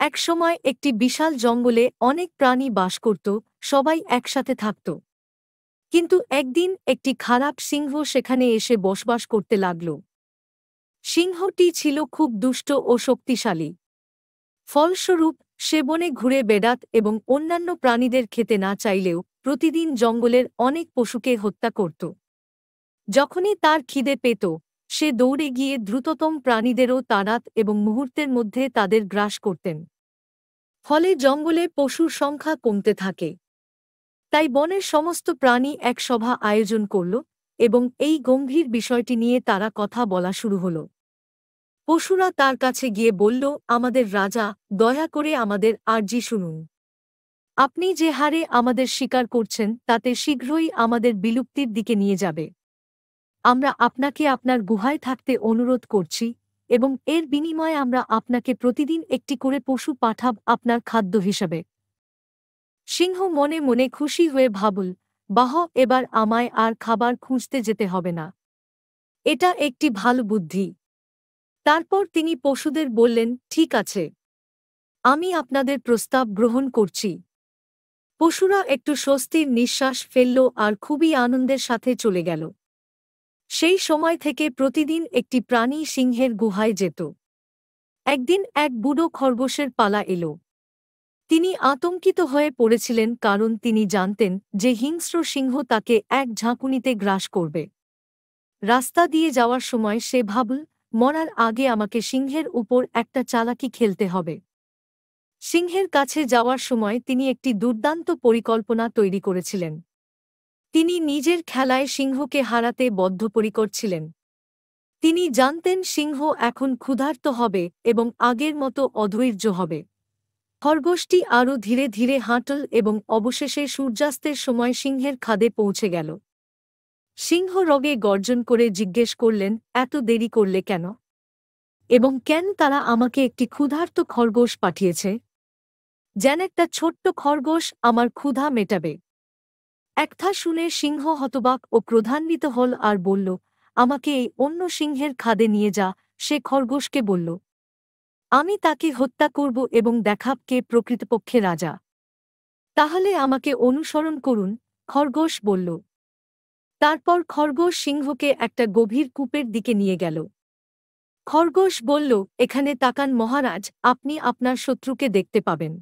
একসময় একটি বিশাল জঙ্গলে অনেক প্রাণী বাস করত, সবাই একসাথে থাকত। কিন্তু একদিন একটি খারাপ সিংহ সেখানে এসে বসবাস করতে লাগল। সিংহটি ছিল খুব দুষ্ট ও শক্তিশালী। ফলস্বরূপ, সে বনে ঘুরে বেড়াত এবং অন্যান্য প্রাণীদের খেতে না চাইলেও প্রতিদিন জঙ্গলের অনেক পশুকে হত্যা করত। যখনই তার খিদে পেত সে দৌড়ে গিয়ে দ্রুততম প্রাণীদেরও তাড়াত এবং মুহূর্তের মধ্যে তাদের গ্রাস করতেন। ফলে জঙ্গলে পশুর সংখ্যা কমতে থাকে। তাই বনের সমস্ত প্রাণী এক সভা আয়োজন করল এবং এই গম্ভীর বিষয়টি নিয়ে তারা কথা বলা শুরু হল। পশুরা তার কাছে গিয়ে বলল, আমাদের রাজা, দয়া করে আমাদের আর্জি শুনুন। আপনি যে হারে আমাদের শিকার করছেন, তাতে শীঘ্রই আমাদের বিলুপ্তির দিকে নিয়ে যাবে। আমরা আপনাকে আপনার গুহায় থাকতে অনুরোধ করছি এবং এর বিনিময়ে আমরা আপনাকে প্রতিদিন একটি করে পশু পাঠাব আপনার খাদ্য হিসাবে। সিংহ মনে মনে খুশি হয়ে ভাবুল, বাহ, এবার আমায় আর খাবার খুঁজতে যেতে হবে না। এটা একটি ভালো বুদ্ধি। তারপর তিনি পশুদের বললেন, ঠিক আছে। আমি আপনাদের প্রস্তাব গ্রহণ করছি। পশুরা একটু স্বস্তির নিঃশ্বাস ফেলল আর খুবই আনন্দের সাথে চলে গেল। সেই সময় থেকে প্রতিদিন একটি প্রাণী সিংহের গুহায় যেত। একদিন এক বুড়ো খরগোশের পালা এল। তিনি আতঙ্কিত হয়ে পড়েছিলেন কারণ তিনি জানতেন যে হিংস্র সিংহ তাকে এক ঝাঁকুনিতে গ্রাস করবে। রাস্তা দিয়ে যাওয়ার সময় সে ভাবল, মরার আগে আমাকে সিংহের উপর একটা চালাকি খেলতে হবে। সিংহের কাছে যাওয়ার সময় তিনি একটি দুর্দান্ত পরিকল্পনা তৈরি করেছিলেন। তিনি নিজের খেলায় সিংহকে হারাতে বদ্ধপরিকর ছিলেন। তিনি জানতেন সিংহ এখন ক্ষুধার্ত হবে এবং আগের মতো অধৈর্য হবে। খরগোশটি আরও ধীরে ধীরে হাঁটল এবং অবশেষে সূর্যাস্তের সময় সিংহের খাদে পৌঁছে গেল। সিংহ রগে গর্জন করে জিজ্ঞেস করলেন, এত দেরি করলে কেন? এবং কেন তারা আমাকে একটি ক্ষুধার্ত খরগোশ পাঠিয়েছে? যেন একটা ছোট্ট খরগোশ আমার ক্ষুধা মেটাবে। একথা শুনে সিংহ হতবাক ও ক্রোধান্বিত হল আর বলল, আমাকে এই অন্য সিংহের খাদে নিয়ে যা সে খরগোশকে বলল। আমি তাকে হত্যা করব এবং দেখাব কে প্রকৃতপক্ষে রাজা। তাহলে আমাকে অনুসরণ করুন খরগোশ বলল। তারপর খরগোশ সিংহকে একটা গভীর কূপের দিকে নিয়ে গেল। খরগোশ বলল, এখানে তাকান মহারাজ, আপনি আপনার শত্রুকে দেখতে পাবেন।